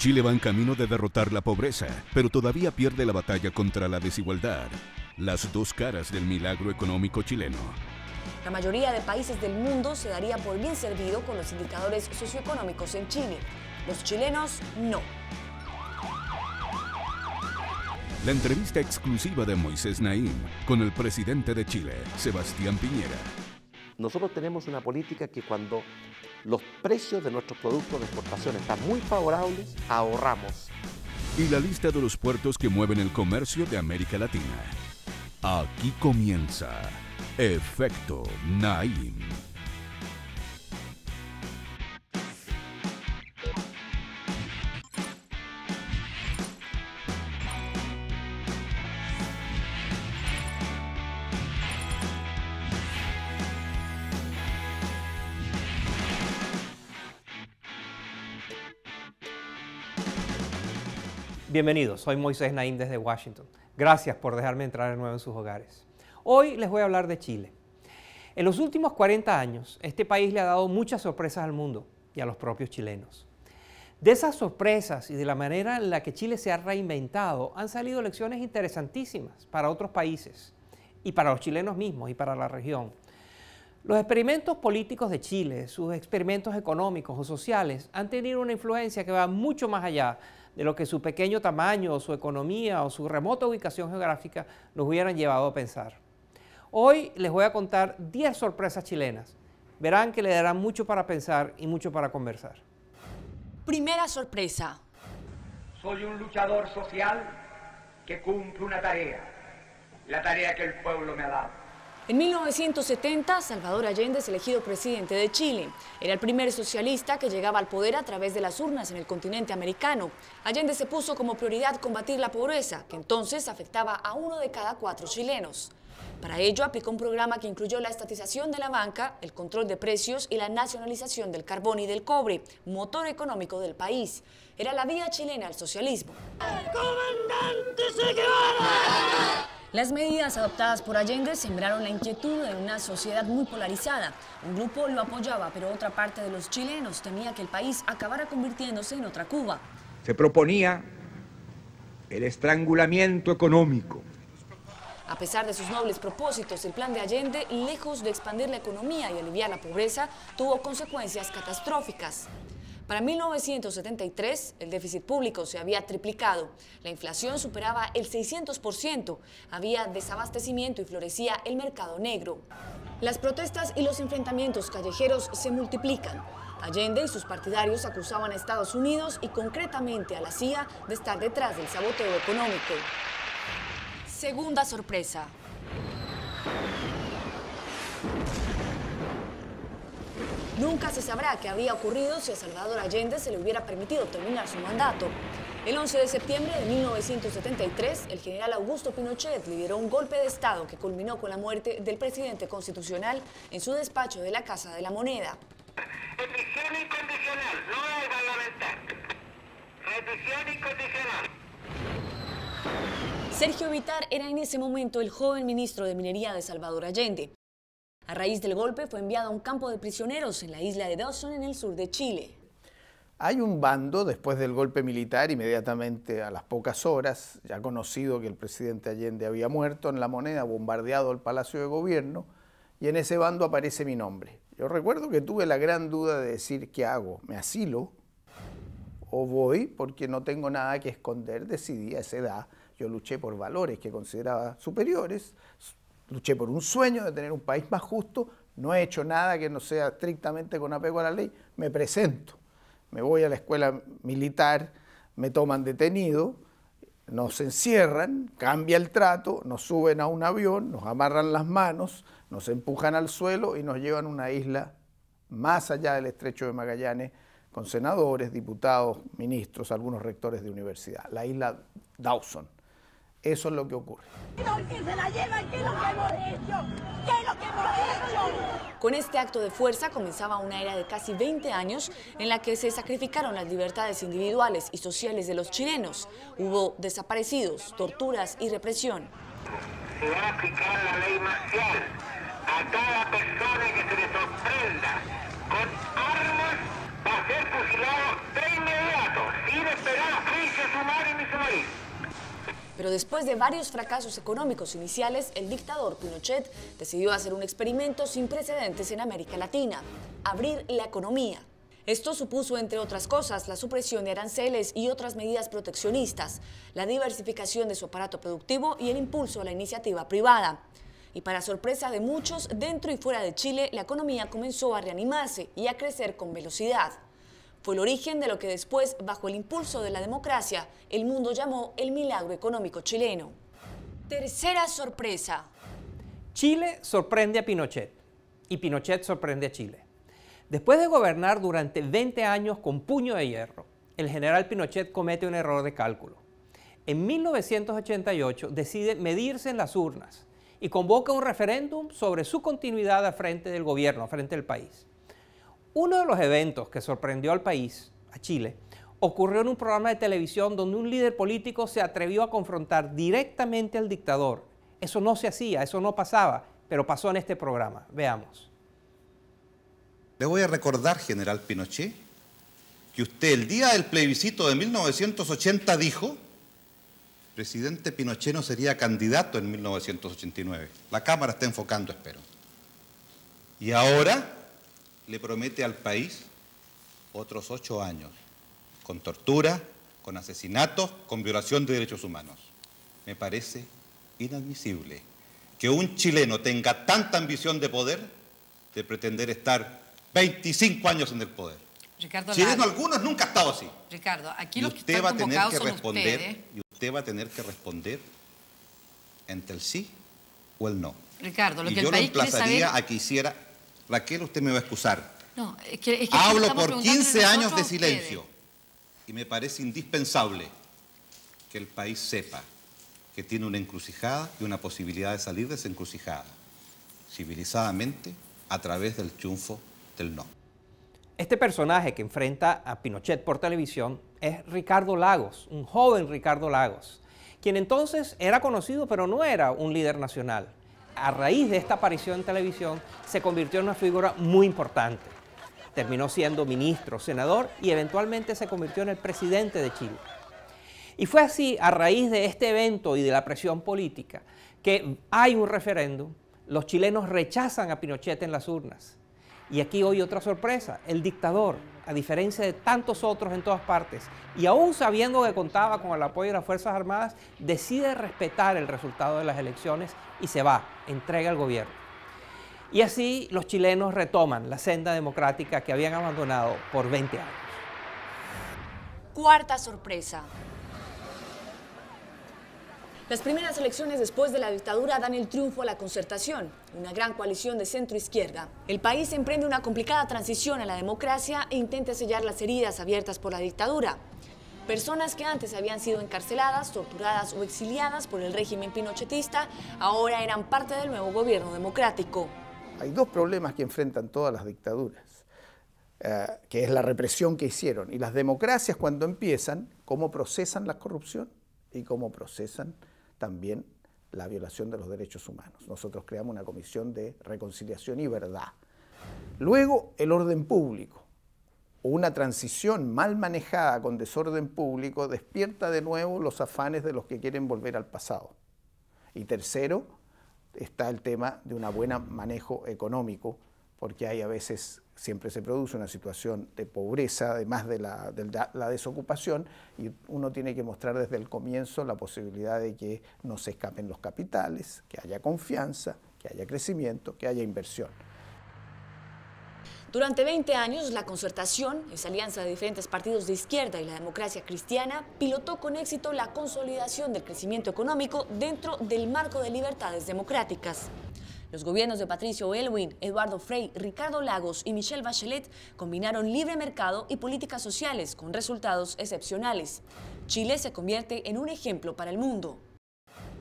Chile va en camino de derrotar la pobreza, pero todavía pierde la batalla contra la desigualdad. Las dos caras del milagro económico chileno. La mayoría de países del mundo se daría por bien servido con los indicadores socioeconómicos en Chile. Los chilenos no. La entrevista exclusiva de Moisés Naím con el presidente de Chile, Sebastián Piñera. Nosotros tenemos una política que cuando los precios de nuestros productos de exportación están muy favorables, ahorramos. Y la lista de los puertos que mueven el comercio de América Latina. Aquí comienza Efecto Naim. Bienvenidos, soy Moisés Naim desde Washington. Gracias por dejarme entrar de nuevo en sus hogares. Hoy les voy a hablar de Chile. En los últimos 40 años, este país le ha dado muchas sorpresas al mundo y a los propios chilenos. De esas sorpresas y de la manera en la que Chile se ha reinventado, han salido lecciones interesantísimas para otros países y para los chilenos mismos y para la región. Los experimentos políticos de Chile, sus experimentos económicos o sociales, han tenido una influencia que va mucho más allá de lo que su pequeño tamaño, o su economía o su remota ubicación geográfica nos hubieran llevado a pensar. Hoy les voy a contar 10 sorpresas chilenas. Verán que le darán mucho para pensar y mucho para conversar. Primera sorpresa. Soy un luchador social que cumple una tarea, la tarea que el pueblo me ha dado. En 1970, Salvador Allende es elegido presidente de Chile. Era el primer socialista que llegaba al poder a través de las urnas en el continente americano. Allende se puso como prioridad combatir la pobreza, que entonces afectaba a uno de cada cuatro chilenos. Para ello aplicó un programa que incluyó la estatización de la banca, el control de precios y la nacionalización del carbón y del cobre, motor económico del país. Era la vía chilena al socialismo. ¡Comandante las medidas adoptadas por Allende sembraron la inquietud en una sociedad muy polarizada. Un grupo lo apoyaba, pero otra parte de los chilenos temía que el país acabara convirtiéndose en otra Cuba. Se proponía el estrangulamiento económico. A pesar de sus nobles propósitos, el plan de Allende, lejos de expandir la economía y aliviar la pobreza, tuvo consecuencias catastróficas. Para 1973, el déficit público se había triplicado, la inflación superaba el 600%, había desabastecimiento y florecía el mercado negro. Las protestas y los enfrentamientos callejeros se multiplican. Allende y sus partidarios acusaban a Estados Unidos y concretamente a la CIA de estar detrás del saboteo económico. Segunda sorpresa. Nunca se sabrá qué habría ocurrido si a Salvador Allende se le hubiera permitido terminar su mandato. El 11 de septiembre de 1973, el general Augusto Pinochet lideró un golpe de Estado que culminó con la muerte del presidente constitucional en su despacho de la Casa de la Moneda. Petición incondicional, no parlamentar. Petición incondicional. Sergio Vitar era en ese momento el joven ministro de Minería de Salvador Allende. A raíz del golpe fue enviado a un campo de prisioneros en la isla de Dawson, en el sur de Chile. Hay un bando, después del golpe militar, inmediatamente a las pocas horas, ya conocido que el presidente Allende había muerto en la moneda, bombardeado el Palacio de Gobierno, y en ese bando aparece mi nombre. Yo recuerdo que tuve la gran duda de decir, ¿qué hago? ¿Me asilo? ¿O voy porque no tengo nada que esconder? Decidí a esa edad, yo luché por valores que consideraba superiores, luché por un sueño de tener un país más justo, no he hecho nada que no sea estrictamente con apego a la ley, me presento, me voy a la escuela militar, me toman detenido, nos encierran, cambia el trato, nos suben a un avión, nos amarran las manos, nos empujan al suelo y nos llevan a una isla más allá del estrecho de Magallanes con senadores, diputados, ministros, algunos rectores de universidad, la isla Dawson. Eso es lo que ocurre. Con este acto de fuerza comenzaba una era de casi 20 años en la que se sacrificaron las libertades individuales y sociales de los chilenos. Hubo desaparecidos, torturas y represión. Se va a aplicar la ley marcial a cada persona que se le sorprenda con armas va a ser fusilado de inmediato, sin esperar Pero después de varios fracasos económicos iniciales, el dictador Pinochet decidió hacer un experimento sin precedentes en América Latina, abrir la economía. Esto supuso, entre otras cosas, la supresión de aranceles y otras medidas proteccionistas, la diversificación de su aparato productivo y el impulso a la iniciativa privada. Y para sorpresa de muchos, dentro y fuera de Chile, la economía comenzó a reanimarse y a crecer con velocidad. Fue el origen de lo que después, bajo el impulso de la democracia, el mundo llamó el milagro económico chileno. Tercera sorpresa. Chile sorprende a Pinochet y Pinochet sorprende a Chile. Después de gobernar durante 20 años con puño de hierro, el general Pinochet comete un error de cálculo. En 1988 decide medirse en las urnas y convoca un referéndum sobre su continuidad al frente del gobierno, frente del país. Uno de los eventos que sorprendió al país, a Chile, ocurrió en un programa de televisión donde un líder político se atrevió a confrontar directamente al dictador. Eso no se hacía, eso no pasaba, pero pasó en este programa. Veamos. Le voy a recordar, general Pinochet, que usted el día del plebiscito de 1980 dijo, presidente Pinochet no sería candidato en 1989. La Cámara está enfocando, espero. Y ahora le promete al país otros ocho años, con tortura, con asesinatos, con violación de derechos humanos. Me parece inadmisible que un chileno tenga tanta ambición de poder de pretender estar 25 años en el poder. Ricardo Chileno algunos nunca ha estado así. Ricardo, aquí Y los que usted están va a tener que responder, ustedes. y usted va a tener que responder entre el sí o el no. Ricardo, lo y que yo el lo país quiere emplazaría saber... a que hiciera, Raquel, usted me va a excusar. No, es que, es que Hablo por preguntándole 15 años de silencio y me parece indispensable que el país sepa que tiene una encrucijada y una posibilidad de salir de esa encrucijada civilizadamente a través del triunfo del no. Este personaje que enfrenta a Pinochet por televisión es Ricardo Lagos, un joven Ricardo Lagos, quien entonces era conocido pero no era un líder nacional. A raíz de esta aparición en televisión se convirtió en una figura muy importante. Terminó siendo ministro, senador y eventualmente se convirtió en el presidente de Chile. Y fue así, a raíz de este evento y de la presión política, que hay un referéndum, los chilenos rechazan a Pinochet en las urnas. Y aquí hoy otra sorpresa, el dictador, a diferencia de tantos otros en todas partes, y aún sabiendo que contaba con el apoyo de las Fuerzas Armadas, decide respetar el resultado de las elecciones y se va, entrega el gobierno. Y así los chilenos retoman la senda democrática que habían abandonado por 20 años. Cuarta sorpresa. Las primeras elecciones después de la dictadura dan el triunfo a la concertación, una gran coalición de centro-izquierda. El país emprende una complicada transición a la democracia e intenta sellar las heridas abiertas por la dictadura. Personas que antes habían sido encarceladas, torturadas o exiliadas por el régimen pinochetista ahora eran parte del nuevo gobierno democrático. Hay dos problemas que enfrentan todas las dictaduras, eh, que es la represión que hicieron. Y las democracias cuando empiezan, cómo procesan la corrupción y cómo procesan también la violación de los derechos humanos. Nosotros creamos una comisión de reconciliación y verdad. Luego, el orden público. Una transición mal manejada con desorden público despierta de nuevo los afanes de los que quieren volver al pasado. Y tercero, está el tema de un buen manejo económico, porque hay a veces, siempre se produce una situación de pobreza, además de la, de la desocupación, y uno tiene que mostrar desde el comienzo la posibilidad de que no se escapen los capitales, que haya confianza, que haya crecimiento, que haya inversión. Durante 20 años, la concertación, esa alianza de diferentes partidos de izquierda y la democracia cristiana, pilotó con éxito la consolidación del crecimiento económico dentro del marco de libertades democráticas. Los gobiernos de Patricio Elwin, Eduardo Frei, Ricardo Lagos y Michelle Bachelet combinaron libre mercado y políticas sociales con resultados excepcionales. Chile se convierte en un ejemplo para el mundo.